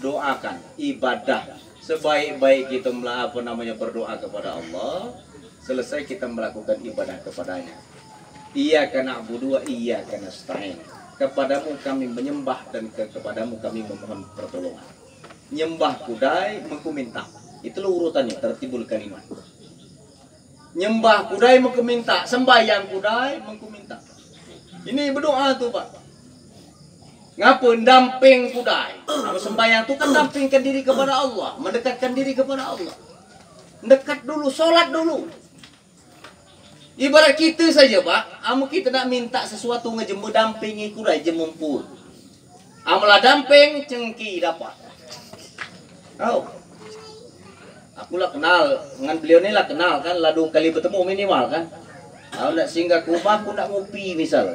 doakan ibadah. Sebaik-baik kita apa namanya berdoa kepada Allah selesai kita melakukan ibadah kepadanya. Iya karena abu dua iya karena stain. Kepadamu kami menyembah dan ke kepadamu kami memohon pertolongan. Nyembah kudai mengku minta. Itu lo urutannya tertibul kalimat nyembah kudai mengku minta. Sembahyang kudai mengku minta. Ini berdoa tuh pak Ngapa damping kudai? Kalau sembahyang itu kan dampingkan diri kepada Allah, mendekatkan diri kepada Allah. Dekat dulu, sholat dulu. Ibarat kita saja, Pak. Amu kita nak minta sesuatu ngejemu dampingi kudai jemumpul. Amulah damping cengki dapat. Oh. Aku lah kenal dengan beliau ni lah kenal kan, ladung kali bertemu minimal kan. Kalau nak singgah ke rumah aku nak ngopi misal.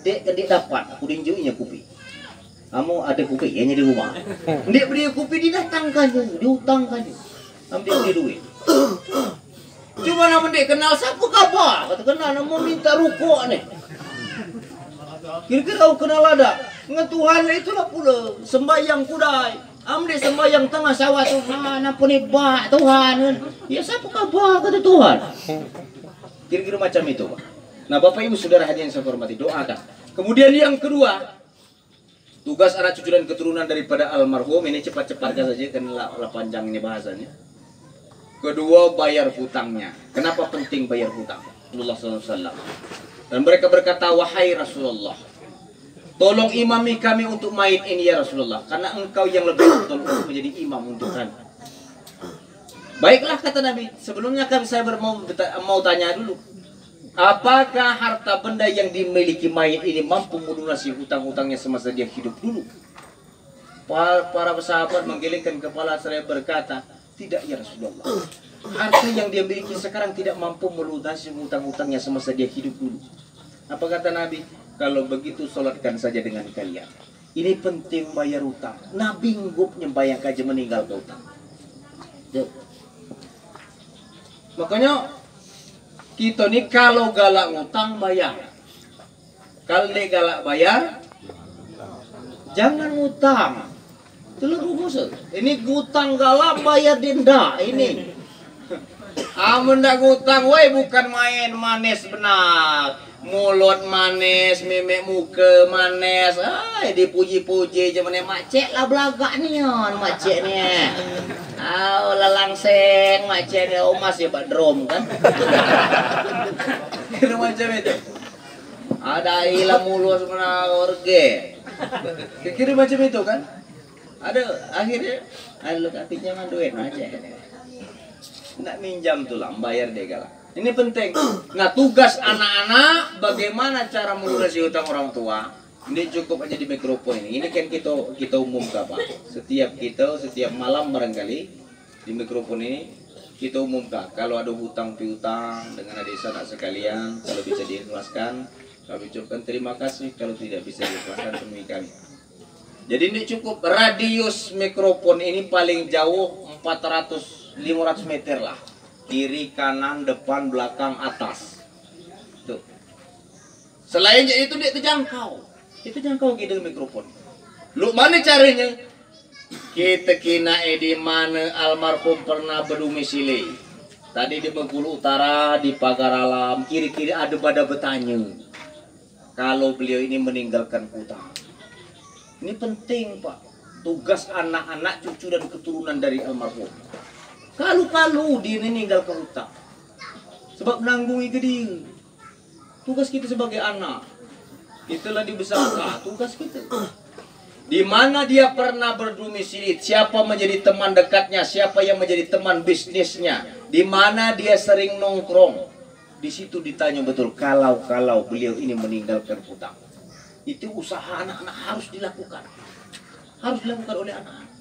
Dek ke dek dapat, aku dinjuinya kopi. Kamu ada kopi hanya di rumah. Dia beli kopi didatangkan je, diutangkan je. Ambil beli duit. Cuma nama dia kenal siapa khabar? Kata kenal nama minta rukuk ni. Kira-kira kau kenal ada? Dengan Tuhan itulah pula sembahyang kudai. Ambil sembahyang tengah sawah tu. Ha, apa ni bak Tuhan? Ya siapa khabar kata Tuhan? Kira-kira macam itu. Nah, Bapak Ibu Saudara hadirin yang saya hormati, doakan. Kemudian yang kedua, Tugas anak cucu dan keturunan daripada almarhum ini cepat-cepatkan saja karena panjang ini bahasanya. Kedua bayar hutangnya. Kenapa penting bayar hutang? Rasulullah SAW. Dan mereka berkata, wahai Rasulullah, tolong imami kami untuk mayit ini ya Rasulullah, karena engkau yang lebih betul untuk menjadi imam untuk kami. Baiklah kata Nabi. Sebelumnya kami saya mau mau tanya dulu. Apakah harta benda yang dimiliki mayat ini mampu melunasi hutang-hutangnya semasa dia hidup dulu? Para, sahabat menggelengkan kepala saya berkata, tidak ya Rasulullah. Harta yang dia miliki sekarang tidak mampu melunasi hutang-hutangnya semasa dia hidup dulu. Apa kata Nabi? Kalau begitu solatkan saja dengan kalian. Ini penting bayar hutang. Nabi ngupnya bayang aja meninggal hutang. Makanya kita nih kalau galak ngutang bayar. Kalau dia galak bayar, jangan ngutang. Itu lu. Ini ngutang galak bayar denda ini. Amun ndak ngutang, woi bukan main manis benar. Mulut manis, mimik muka manis. Ay, dipuji-puji je mana macet lah belagak ni on macet ni. Oh, lalangseng macet ni oh masih pak drum kan. Kira macam itu. Ada ilah mulus mana orge. Kira macam itu kan? Ada akhirnya ada pinjaman duit macet. Nak minjam tu lah, bayar dia galak. Ini penting. Nah, tugas anak-anak bagaimana cara melunasi hutang orang tua. Ini cukup aja di mikrofon ini. Ini kan kita kita umumkan Pak. Setiap kita setiap malam barangkali di mikrofon ini kita umumkan kalau ada hutang piutang dengan adik sanak sekalian kalau bisa diikhlaskan kami ucapkan terima kasih kalau tidak bisa diikhlaskan temui kami. Jadi ini cukup radius mikrofon ini paling jauh 400 500 meter lah. Kiri kanan depan belakang atas. Tuh. Selain itu dia terjangkau. Itu jangkau kita mikrofon. Lu mana caranya? Kita kina di mana almarhum pernah berdomisili. Tadi di Bengkulu Utara di pagar alam kiri-kiri ada pada bertanya kalau beliau ini meninggalkan hutang ini penting pak. Tugas anak-anak cucu dan keturunan dari almarhum kalau-kalau dia ini meninggal ke hutang. Sebab menanggungi ke dia. Tugas kita sebagai anak. Itulah dibesarkan. Tugas kita. Di mana dia pernah berdomisili, siapa menjadi teman dekatnya, siapa yang menjadi teman bisnisnya, di mana dia sering nongkrong. Di situ ditanya betul, kalau-kalau beliau ini meninggalkan hutang. Itu usaha anak-anak harus dilakukan. Harus dilakukan oleh anak-anak.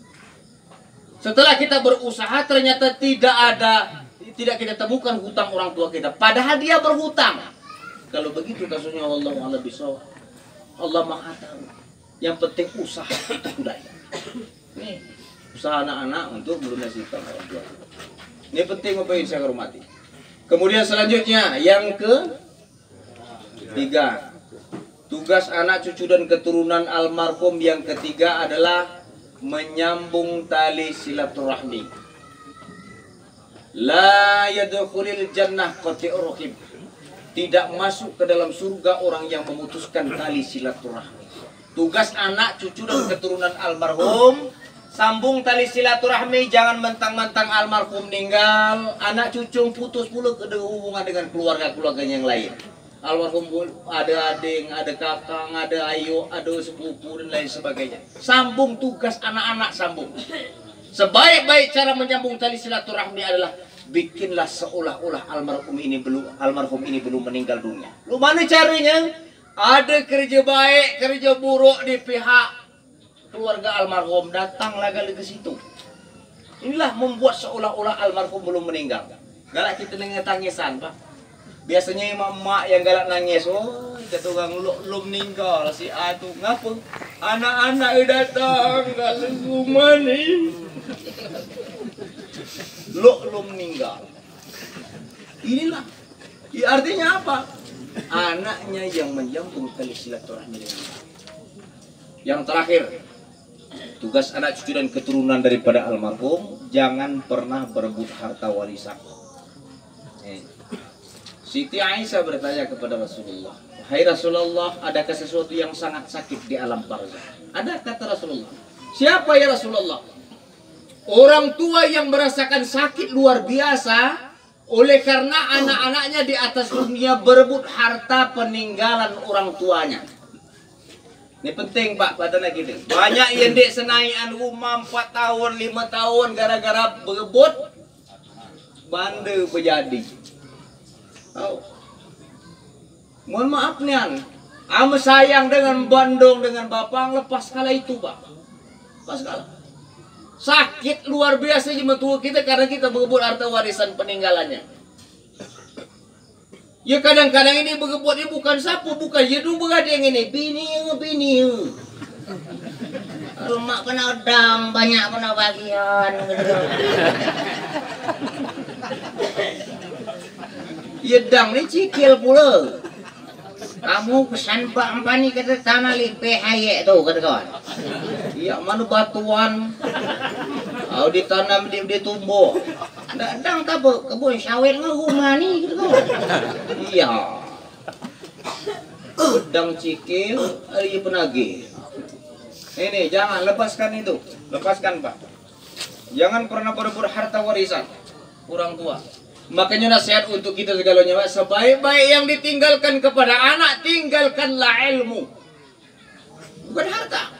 Setelah kita berusaha ternyata tidak ada tidak kita temukan hutang orang tua kita. Padahal dia berhutang. Kalau begitu kasusnya Allah Allah bisa. Allah Maha tahu. Yang penting usaha budaya. Nih, usaha anak-anak untuk melunasi hutang orang tua. Ini penting apa yang saya hormati. Kemudian selanjutnya yang ke tiga tugas anak cucu dan keturunan almarhum yang ketiga adalah menyambung tali silaturahmi. La yadkhulul jannah qati'ur rahim. Tidak masuk ke dalam surga orang yang memutuskan tali silaturahmi. Tugas anak, cucu dan keturunan almarhum sambung tali silaturahmi jangan mentang-mentang almarhum meninggal anak cucu putus pula hubungan dengan keluarga-keluarganya yang lain almarhum ada adik, ada kakang, ada ayu, ada sepupu dan lain sebagainya. Sambung tugas anak-anak sambung. Sebaik-baik cara menyambung tali silaturahmi adalah bikinlah seolah-olah almarhum ini belum almarhum ini belum meninggal dunia. Lu mana caranya? Ada kerja baik, kerja buruk di pihak keluarga almarhum datanglah kali ke situ. Inilah membuat seolah-olah almarhum belum meninggal. Galak kita dengar tangisan, Pak biasanya emak-emak yang galak nangis oh kata orang lu, lu meninggal si A tu. Ngapa? Anak-anak datang ke rumah ni. Lu lu meninggal inilah. Ya, artinya apa? Anaknya yang menyambung tali silaturahmi dengan yang terakhir tugas anak cucu dan keturunan daripada almarhum jangan pernah berebut harta warisan. Eh. Siti Aisyah bertanya kepada Rasulullah, Hai Rasulullah, adakah sesuatu yang sangat sakit di alam barzah? Ada kata Rasulullah. Siapa ya Rasulullah? Orang tua yang merasakan sakit luar biasa oleh karena anak-anaknya di atas dunia berebut harta peninggalan orang tuanya. Ini penting Pak pada gitu. Banyak yang dek senaian rumah 4 tahun, 5 tahun gara-gara berebut banda berjadi. Oh. Mohon maaf nih Ame sayang dengan Bandung dengan Bapak lepas kala itu Pak. Pas kala. Sakit luar biasa cuma tua kita karena kita berebut harta warisan peninggalannya. Ya kadang-kadang ini berebut ini bukan sapu, bukan ya dulu yang ini, bini bini. Rumah kena udang, banyak kena bagian. Yedang ni cikil pula. Kamu pesan Pak Ampani kata tanah lipe hayek tu kata kawan. Ya mana batuan. Au ditanam di di tumbuh. Ndak dang apa kebun sawit ngah rumah ni kata kawan. Iya. Pedang cikil hari penagih. Ini jangan lepaskan itu. Lepaskan Pak. Jangan pernah berebut harta warisan orang tua. Makanya nasihat untuk kita segalanya Pak, sebaik-baik yang ditinggalkan kepada anak, tinggalkanlah ilmu. Bukan harta.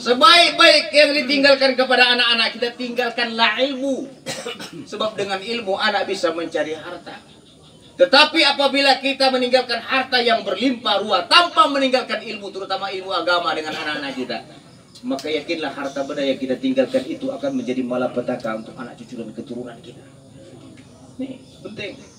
Sebaik-baik yang ditinggalkan kepada anak-anak kita tinggalkanlah ilmu. Sebab dengan ilmu anak bisa mencari harta. Tetapi apabila kita meninggalkan harta yang berlimpah ruah tanpa meninggalkan ilmu, terutama ilmu agama dengan anak-anak kita, maka yakinlah harta benda yang kita tinggalkan itu akan menjadi malapetaka untuk anak cucu dan keturunan kita. Nih, penting.